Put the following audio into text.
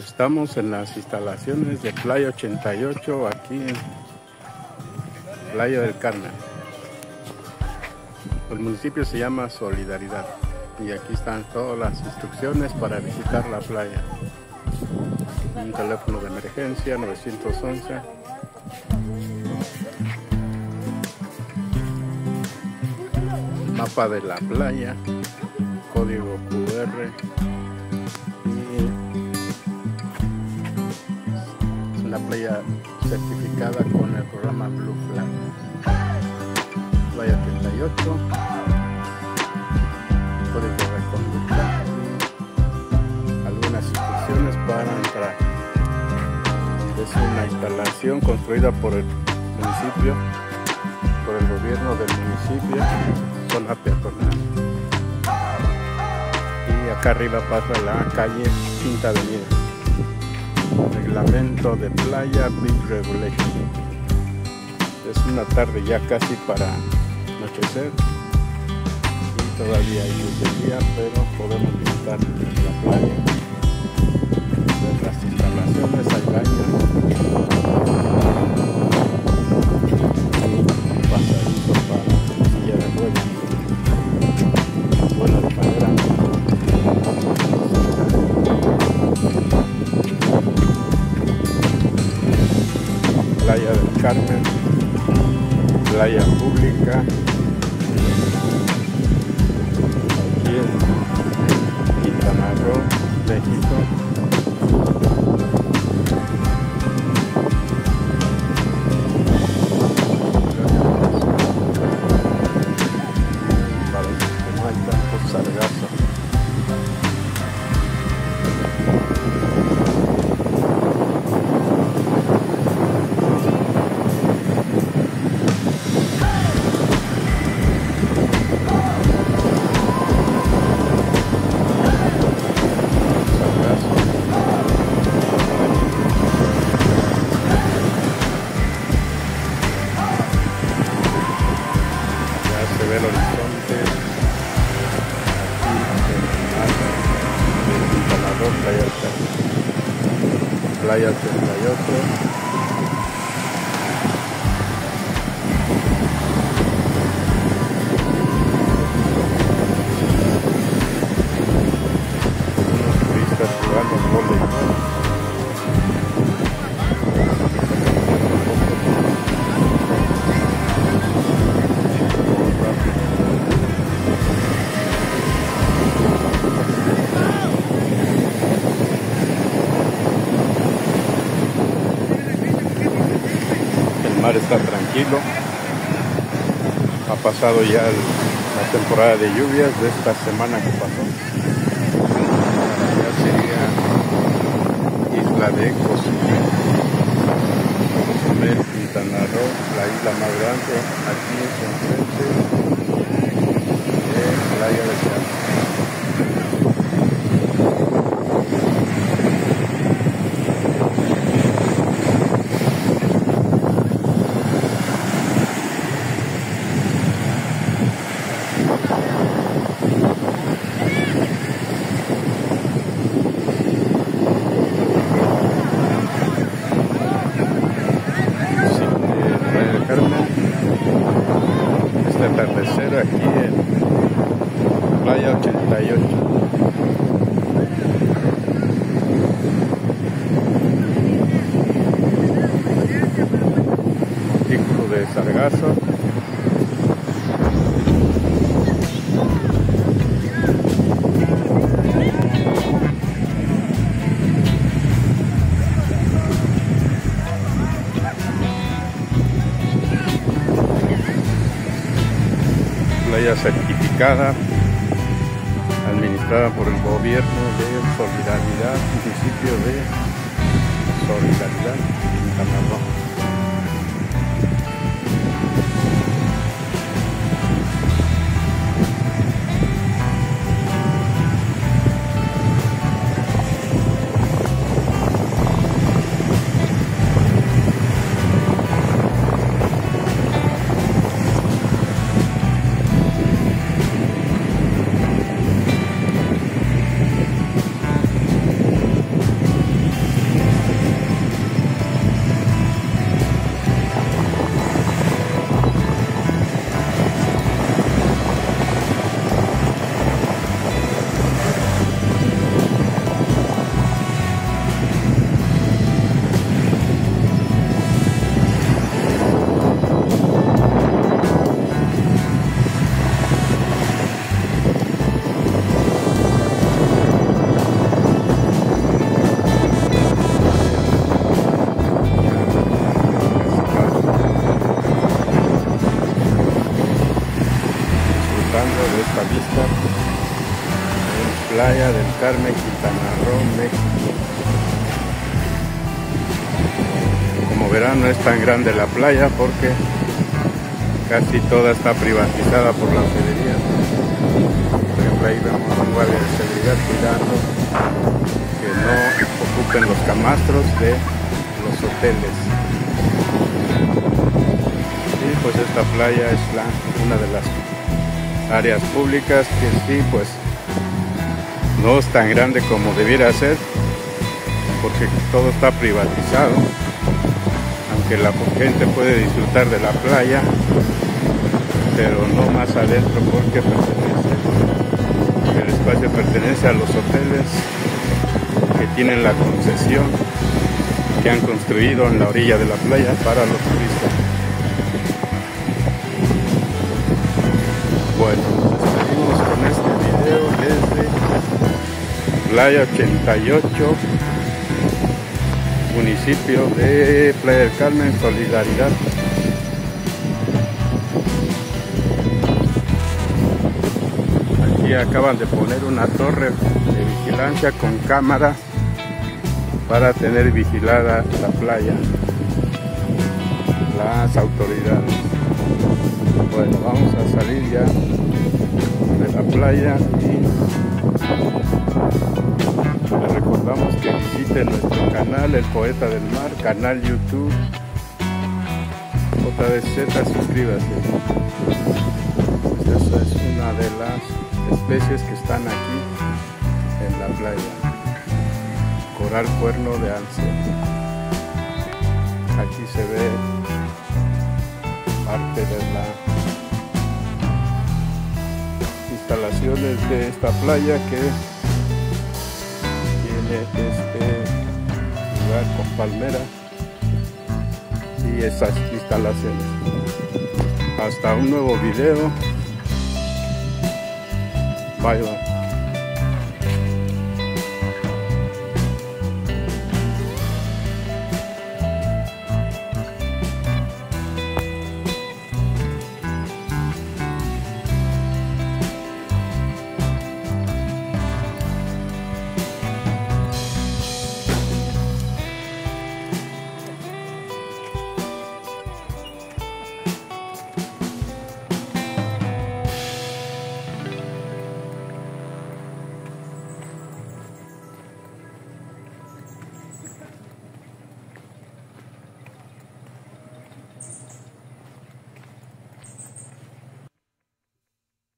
Estamos en las instalaciones de Playa 88 aquí en Playa del Carmen. El municipio se llama Solidaridad y aquí están todas las instrucciones para visitar la playa. Un teléfono de emergencia 911. Mapa de la playa, código QR la playa certificada con el programa Blue Flag. Playa 38, código de conducta, algunas instrucciones para entrar. Es una instalación construida por el municipio, por el gobierno del municipio, zona peatonal. Y acá arriba pasa la calle Quinta Avenida reglamento de playa Big Regulation. Es una tarde ya casi para anochecer y todavía hay luz del día, pero podemos visitar la playa, ver las instalaciones, hay baños. Del Carmen, playa pública, aquí en Quintana Roo, México. ve el horizonte. Aquí, en la playa 38. Mar está tranquilo. Ha pasado ya la temporada de lluvias de esta semana que pasó ya sería Isla de Cozumel. Cozumel, Quintana Roo, la isla más grande, aquí enfrente de Playa del Carmen. Sí, de Playa del Carmen. Este atardecer aquí en Playa 88. Montículo de Sargazo. Certificada, administrada por el gobierno de Solidaridad, municipio de Solidaridad. Playa del Carmen, Quintana Roo, México. Como verán no es tan grande la playa porque casi toda está privatizada por la hospedería. Por ejemplo ahí vemos un guardia de seguridad cuidando que no ocupen los camastros de los hoteles. Y pues esta playa es una de las áreas públicas que sí pues no es tan grande como debiera ser porque todo está privatizado. Aunque la gente puede disfrutar de la playa pero no más adentro porque pertenece el espacio pertenece a los hoteles que tienen la concesión que han construido en la orilla de la playa para los turistas Playa 88, municipio de Playa del Carmen, Solidaridad. Aquí acaban de poner una torre de vigilancia con cámara para tener vigilada la playa las autoridades. Bueno, vamos a salir ya de la playa y les recordamos que visiten nuestro canal El Poeta del Mar, canal YouTube JDZ, suscríbase. Esa es una de las especies que están aquí en la playa. Coral cuerno de alce. Aquí se ve parte de las instalaciones de esta playa que este lugar con palmeras y esas instalaciones. Hasta un nuevo video. Bye bye.